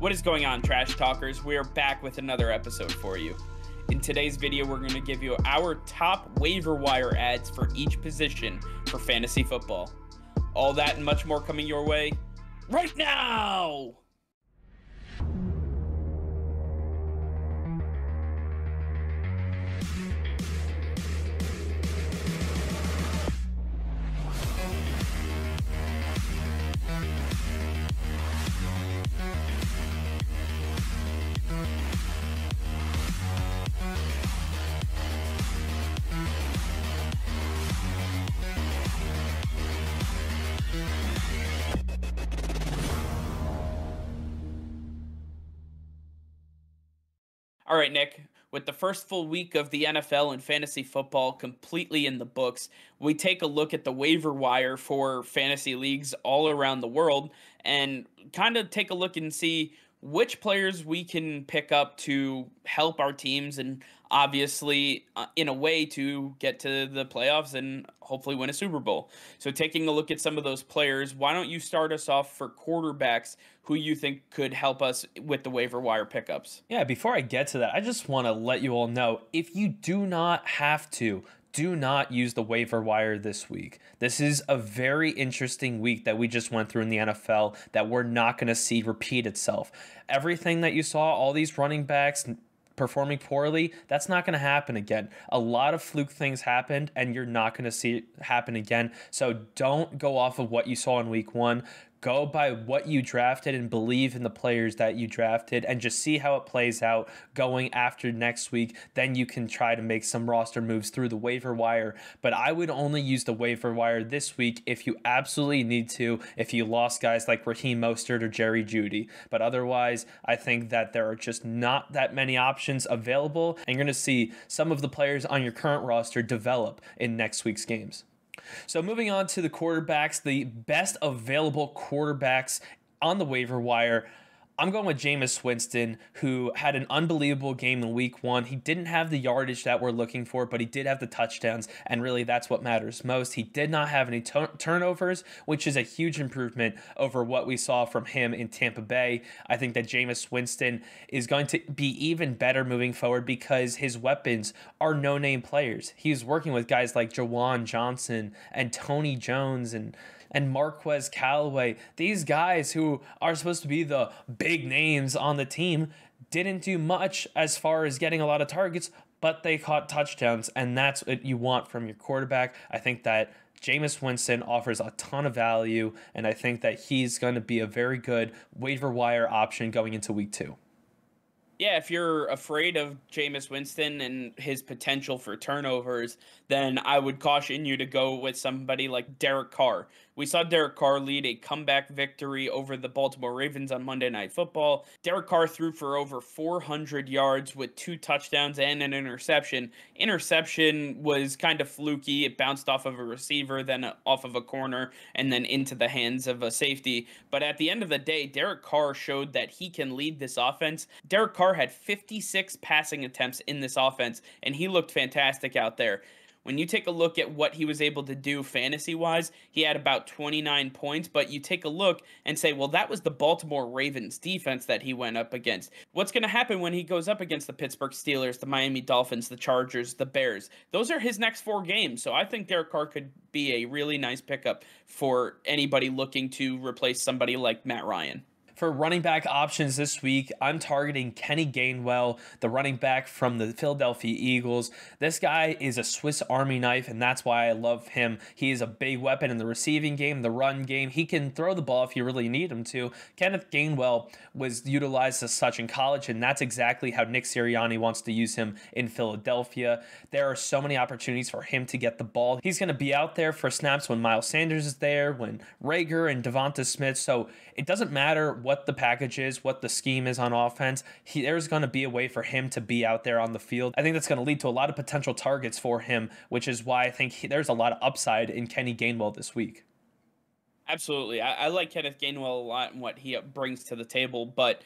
What is going on, Trash Talkers? We are back with another episode for you. In today's video, we're going to give you our top waiver wire adds for each position for fantasy football. All that and much more coming your way right now! All right, Nick. With the first full week of the NFL and fantasy football completely in the books, we take a look at the waiver wire for fantasy leagues all around the world and kind of take a look and see which players we can pick up to help our teams and obviously uh, in a way to get to the playoffs and hopefully win a Super Bowl. So taking a look at some of those players, why don't you start us off for quarterbacks who you think could help us with the waiver wire pickups? Yeah, before I get to that, I just want to let you all know if you do not have to do not use the waiver wire this week. This is a very interesting week that we just went through in the NFL that we're not going to see repeat itself. Everything that you saw, all these running backs, performing poorly, that's not going to happen again. A lot of fluke things happened, and you're not going to see it happen again. So don't go off of what you saw in week one go by what you drafted and believe in the players that you drafted and just see how it plays out going after next week. Then you can try to make some roster moves through the waiver wire. But I would only use the waiver wire this week if you absolutely need to, if you lost guys like Raheem Mostert or Jerry Jeudy. But otherwise, I think that there are just not that many options available. And you're going to see some of the players on your current roster develop in next week's games. So moving on to the quarterbacks, the best available quarterbacks on the waiver wire. I'm going with Jameis Winston, who had an unbelievable game in week one. He didn't have the yardage that we're looking for, but he did have the touchdowns, and really that's what matters most. He did not have any turnovers, which is a huge improvement over what we saw from him in Tampa Bay. I think that Jameis Winston is going to be even better moving forward because his weapons are no name players. He's working with guys like Juwan Johnson and Tony Jones and and Marquez Callaway, these guys who are supposed to be the big names on the team, didn't do much as far as getting a lot of targets, but they caught touchdowns, and that's what you want from your quarterback. I think that Jameis Winston offers a ton of value, and I think that he's going to be a very good waiver wire option going into week two yeah, if you're afraid of Jameis Winston and his potential for turnovers, then I would caution you to go with somebody like Derek Carr. We saw Derek Carr lead a comeback victory over the Baltimore Ravens on Monday Night Football. Derek Carr threw for over 400 yards with two touchdowns and an interception. Interception was kind of fluky. It bounced off of a receiver, then off of a corner, and then into the hands of a safety. But at the end of the day, Derek Carr showed that he can lead this offense. Derek Carr had 56 passing attempts in this offense, and he looked fantastic out there. When you take a look at what he was able to do fantasy wise, he had about 29 points. But you take a look and say, well, that was the Baltimore Ravens defense that he went up against. What's going to happen when he goes up against the Pittsburgh Steelers, the Miami Dolphins, the Chargers, the Bears? Those are his next four games. So I think Derek Carr could be a really nice pickup for anybody looking to replace somebody like Matt Ryan. For running back options this week, I'm targeting Kenny Gainwell, the running back from the Philadelphia Eagles. This guy is a Swiss Army knife, and that's why I love him. He is a big weapon in the receiving game, the run game. He can throw the ball if you really need him to. Kenneth Gainwell was utilized as such in college, and that's exactly how Nick Sirianni wants to use him in Philadelphia. There are so many opportunities for him to get the ball. He's going to be out there for snaps when Miles Sanders is there, when Reagor and Devonta Smith. So it doesn't matter what what the package is, what the scheme is on offense, he, there's going to be a way for him to be out there on the field. I think that's going to lead to a lot of potential targets for him, which is why I think he, there's a lot of upside in Kenny Gainwell this week. Absolutely. I, I like Kenneth Gainwell a lot and what he brings to the table, but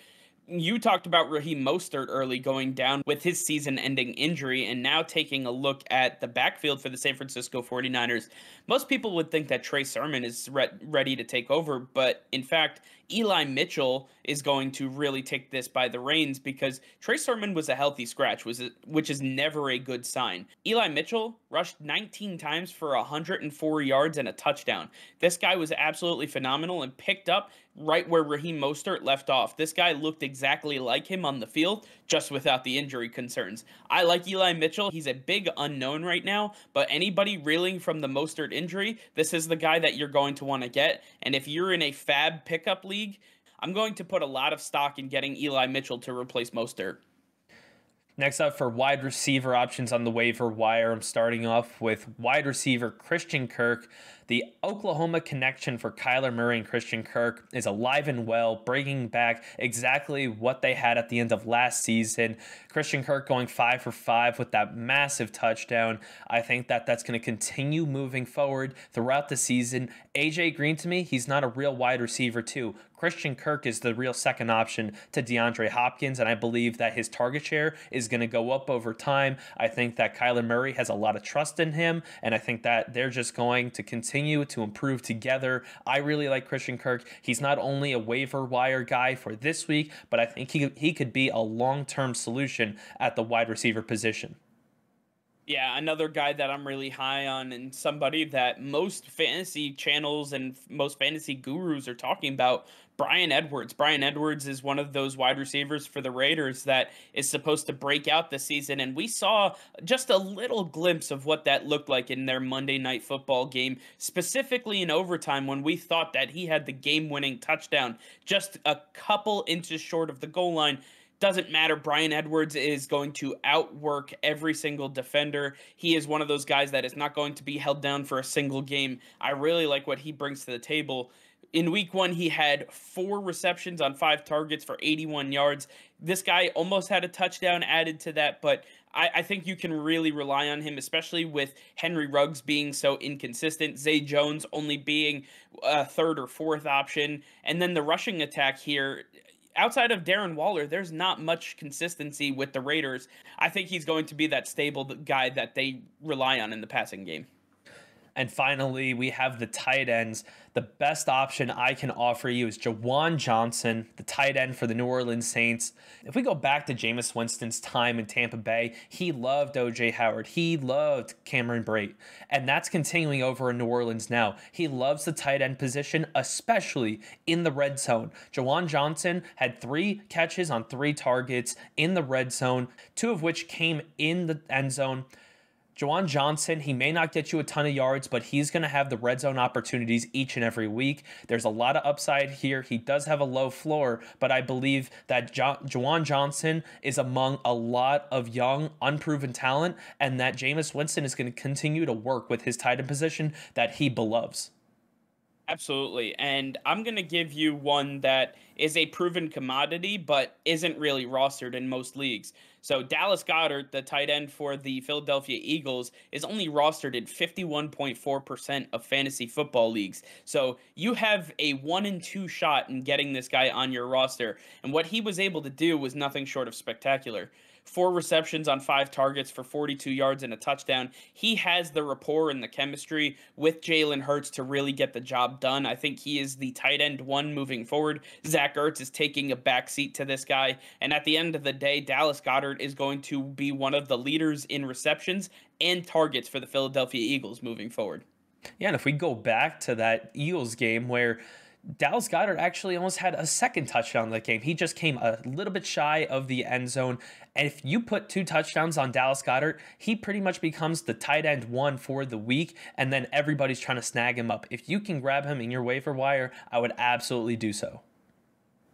you talked about Raheem Mostert early going down with his season ending injury, and now taking a look at the backfield for the San Francisco 49ers. Most people would think that Trey Sermon is re- ready to take over, but in fact, Eli Mitchell is going to really take this by the reins because Trey Sermon was a healthy scratch, was which is never a good sign. Eli Mitchell rushed 19 times for 104 yards and a touchdown. This guy was absolutely phenomenal and picked up right where Raheem Mostert left off. This guy looked exactly like him on the field, just without the injury concerns. I like Eli Mitchell. He's a big unknown right now, but anybody reeling from the Mostert injury, this is the guy that you're going to want to get. And if you're in a FAAB pickup league, I'm going to put a lot of stock in getting Eli Mitchell to replace Mostert. Next up for wide receiver options on the waiver wire, I'm starting off with wide receiver Christian Kirk. The Oklahoma connection for Kyler Murray and Christian Kirk is alive and well, bringing back exactly what they had at the end of last season. Christian Kirk going five for five with that massive touchdown. I think that that's going to continue moving forward throughout the season. AJ Green to me, he's not a real wide receiver, too. Christian Kirk is the real second option to DeAndre Hopkins, and I believe that his target share is going to go up over time. I think that Kyler Murray has a lot of trust in him, and I think that they're just going to continue continue to improve together. I really like Christian Kirk. He's not only a waiver wire guy for this week, but I think he, he could be a long term solution at the wide receiver position. Yeah, another guy that I'm really high on, and somebody that most fantasy channels and most fantasy gurus are talking about. Bryan Edwards. Bryan Edwards is one of those wide receivers for the Raiders that is supposed to break out this season, and we saw just a little glimpse of what that looked like in their Monday night football game, specifically in overtime when we thought that he had the game winning touchdown just a couple inches short of the goal line doesn't matter. Bryan Edwards is going to outwork every single defender. He is one of those guys that is not going to be held down for a single game. I really like what he brings to the table. In week one, he had four receptions on five targets for 81 yards. This guy almost had a touchdown added to that, but I, I, think you can really rely on him, especially with Henry Ruggs being so inconsistent, Zay Jones only being a third or fourth option, and then the rushing attack here outside of Darren Waller, there's not much consistency with the Raiders. I think he's going to be that stable guy that they rely on in the passing game. And finally, we have the tight ends. The best option I can offer you is Juwan Johnson, the tight end for the New Orleans Saints. If we go back to Jameis Winston's time in Tampa Bay, he loved OJ Howard. He loved Cameron Brate. And that's continuing over in New Orleans now. He loves the tight end position, especially in the red zone. Juwan Johnson had three catches on three targets in the red zone, two of which came in the end zone. Juwan Johnson, he may not get you a ton of yards, but he's going to have the red zone opportunities each and every week. There's a lot of upside here. He does have a low floor, but I believe that jo- Juwan Johnson is among a lot of young, unproven talent, and that Jameis Winston is going to continue to work with his tight end position that he beloves. Absolutely. And I'm going to give you one that is a proven commodity, but isn't really rostered in most leagues. So Dallas Goedert, the tight end for the Philadelphia Eagles, is only rostered in 51.4% of fantasy football leagues. So you have a one in two shot in getting this guy on your roster. And what he was able to do was nothing short of spectacular four receptions on five targets for 42 yards and a touchdown. He has the rapport and the chemistry with Jalen Hurts to really get the job done. I think he is the tight end one moving forward. Zach Ertz is taking a backseat to this guy. And at the end of the day, Dallas Goedert is going to be one of the leaders in receptions and targets for the Philadelphia Eagles moving forward. Yeah, and if we go back to that Eagles game where Dallas Goedert actually almost had a second touchdown in that game. He just came a little bit shy of the end zone. And if you put two touchdowns on Dallas Goedert, he pretty much becomes the tight end one for the week. And then everybody's trying to snag him up. If you can grab him in your waiver wire, I would absolutely do so.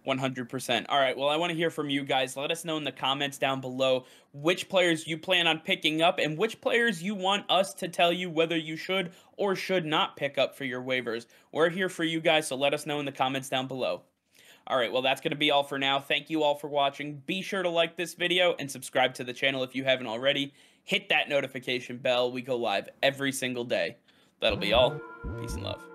100%. All right. Well, I want to hear from you guys. Let us know in the comments down below which players you plan on picking up and which players you want us to tell you whether you should or should not pick up for your waivers. We're here for you guys, so let us know in the comments down below. All right, well, that's going to be all for now. Thank you all for watching. Be sure to like this video and subscribe to the channel if you haven't already. Hit that notification bell. We go live every single day. That'll be all. Peace and love.